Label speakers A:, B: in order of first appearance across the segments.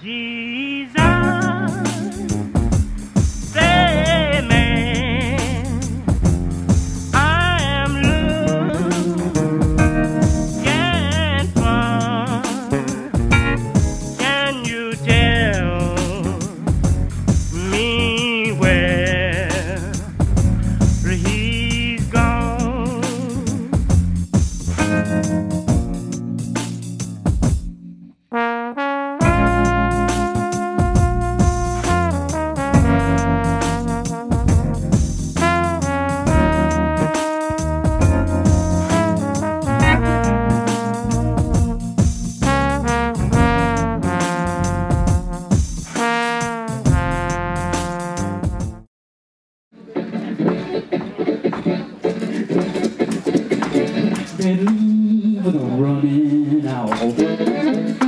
A: Jesus,
B: Good for the running owl. Good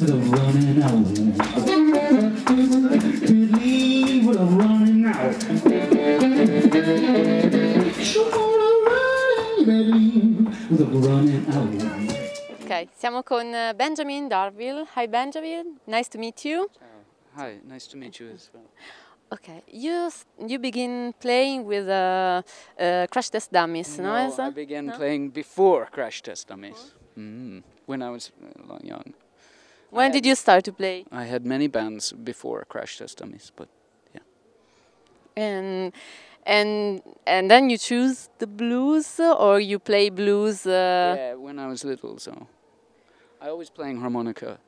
B: for the running owl. Good for the running owl. Sure running, Berlin with running owl.
C: Ok, siamo con eh, Benjamin Darvill. Hi Benjamin, nice to meet you.
D: Hi, nice to meet you as well.
C: Okay, you you begin playing with uh, uh, Crash Test Dummies, no?
D: No, I began
C: no?
D: playing before Crash Test Dummies. Mm, when I was uh, young.
C: When
D: I
C: did you start to play?
D: I had many bands before Crash Test Dummies, but yeah.
C: And and and then you choose the blues, or you play blues? Uh,
D: yeah, when I was little, so I always playing harmonica,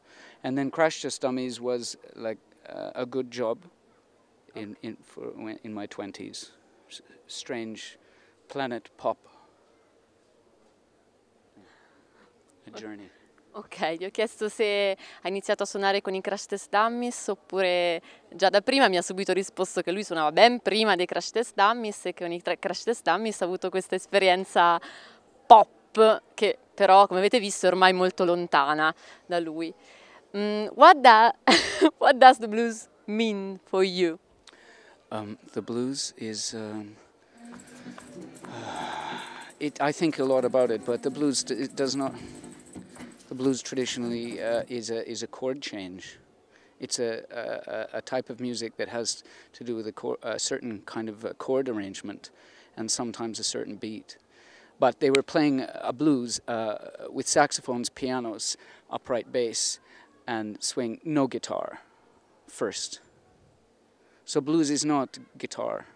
D: and then Crash Test Dummies was like uh, a good job in in for in my twenties. S- strange planet pop. A journey.
C: Ok, gli ho chiesto se ha iniziato a suonare con i Crash Test Dummies oppure già da prima mi ha subito risposto che lui suonava ben prima dei Crash Test Dummies e che con i Crash Test Dummies ha avuto questa esperienza pop che però come avete visto è ormai molto lontana da lui. Mm, what, da- what does the blues mean for you?
D: Um, the blues is. Um, it. I think a lot about it, but the blues it does not. The blues traditionally uh, is a is a chord change. It's a, a, a- type of music that has to do with a, a certain kind of uh chord arrangement, and sometimes a certain beat. But they were playing a blues uh, with saxophones, pianos, upright bass, and swing, no guitar, first. So blues is not guitar.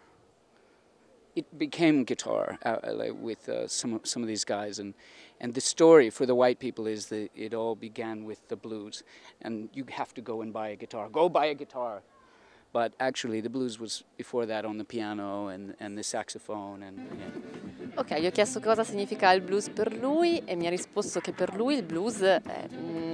D: It became guitar uh, uh, like with uh, some of, some of these guys, and and the story for the white people is that it all began with the blues, and you have to go and buy a guitar. Go buy a guitar, but actually the blues was before that on the piano and and the saxophone and. yeah.
C: Ok, gli ho chiesto cosa significa il blues per lui e mi ha risposto che per lui il blues è mm,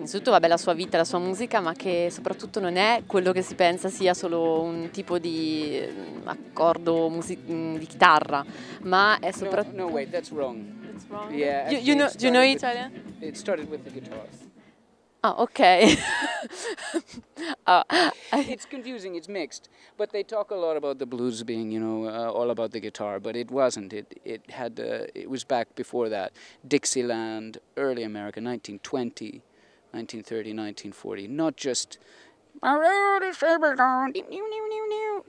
C: innanzitutto vabbè, la sua vita, la sua musica, ma che soprattutto non è quello che si pensa sia solo un tipo di mm, accordo mm, di chitarra, ma è
D: No,
C: soprattutto...
D: no, wait, that's wrong.
C: That's wrong.
D: Yeah,
C: You, you know, you know
D: started with-
C: Italian?
D: It started with the guitars.
C: Ah, ok. Ah,
D: it's confusing. It's mixed, but they talk a lot about the blues being, you know, uh, all about the guitar. But it wasn't. It it had. Uh, it was back before that. Dixieland, early America, 1920, 1930, 1940. Not just.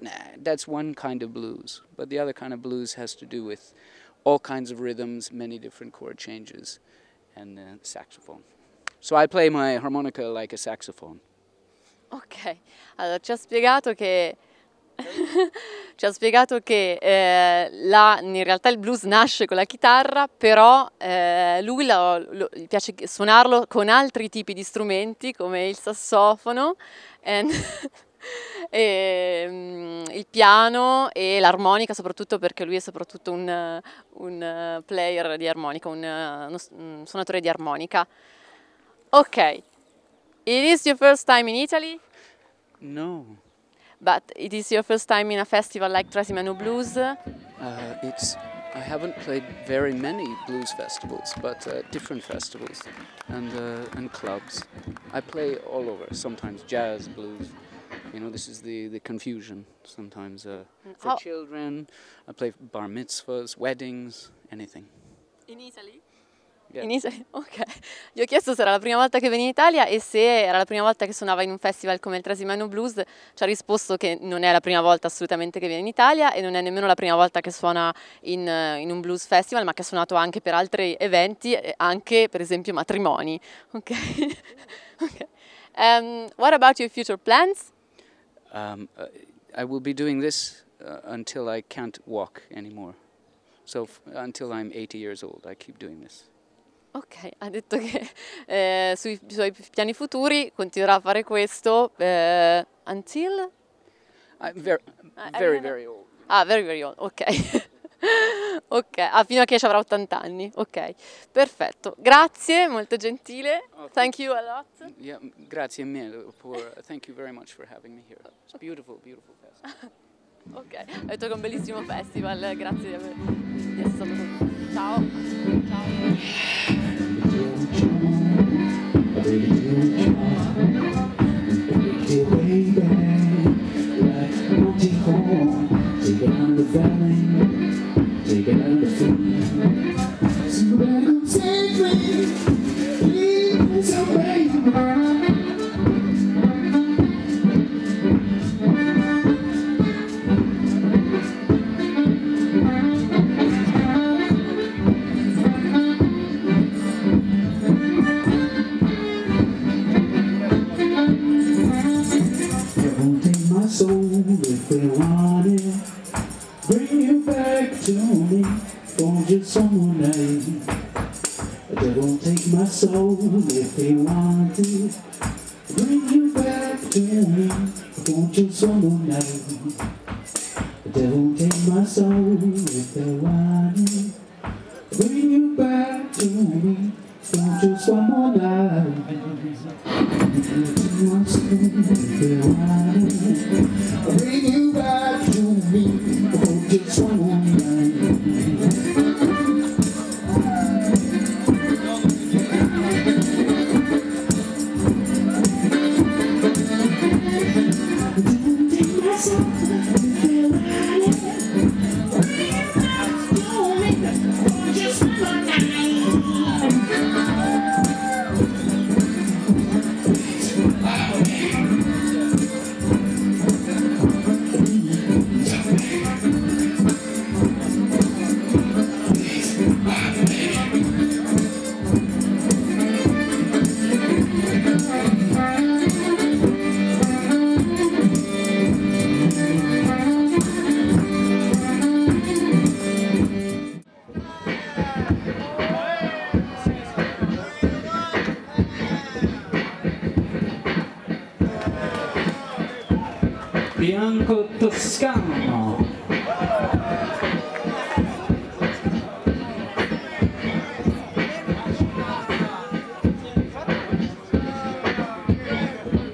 D: Nah, that's one kind of blues. But the other kind of blues has to do with all kinds of rhythms, many different chord changes, and uh, saxophone. So I play my harmonica like a saxophone.
C: Ok, allora ci ha spiegato che, ci ha spiegato che eh, la- in realtà il blues nasce con la chitarra, però eh, lui lo- lo- gli piace suonarlo con altri tipi di strumenti come il sassofono, and- e, mm, il piano e l'armonica, soprattutto perché lui è soprattutto un, eh, un, eh, player di armonica, un, eh, un suonatore di armonica. Ok. It is your first time in Italy,
D: No.
C: But it is your first time in a festival like Trasimeno Blues.
D: Uh, it's I haven't played very many blues festivals, but uh, different festivals and uh, and clubs. I play all over. Sometimes jazz, blues. You know, this is the the confusion. Sometimes uh, for
C: How-
D: children, I play bar mitzvahs, weddings, anything.
C: In Italy?
E: Yeah.
C: In? Ok. Gli ho chiesto se era la prima volta che veniva in Italia e se era la prima volta che suonava in un festival come il Trasimeno Blues. Ci ha risposto che non è la prima volta assolutamente che viene in Italia e non è nemmeno la prima volta che suona in, eh, in un blues festival, ma che ha suonato anche per altri eventi, anche per esempio matrimoni. Ok. Ok. Um, what about your future plans?
E: Um, I will be doing this uh, until I can't walk anymore. So until I'm 80 years old, I keep doing this.
C: Ok, ha detto che eh, sui suoi piani futuri continuerà a fare questo eh, until...
E: I'm very,
C: I
E: very,
C: know.
E: very old.
C: Ah, very very old, ok. ok, ah, fino a che ci avrà 80 anni, ok. Perfetto, grazie, molto gentile.
E: Oh,
C: Thank you a lot.
E: Yeah, grazie mille. For, thank you very much for having me here. It's beautiful, beautiful festival.
C: Ok, ha detto che è un bellissimo festival, grazie di, essere stato con. Ciao. Ciao.
D: Soul if they want it. Bring you back to me for just someone night. They won't take my soul if they want it. Bring you back to me for just one night. They won't take my soul if they want it. Bring you back to me for just one more night. Bring for Bianco Toscano.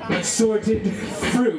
D: Assorted fruits.